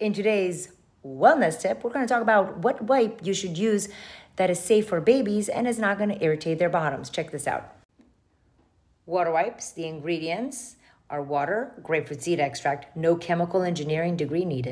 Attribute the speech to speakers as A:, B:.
A: In today's wellness tip, we're going to talk about what wipe you should use that is safe for babies and is not going to irritate their bottoms. Check this out. Water wipes, the ingredients are water, grapefruit seed extract, no chemical engineering degree needed.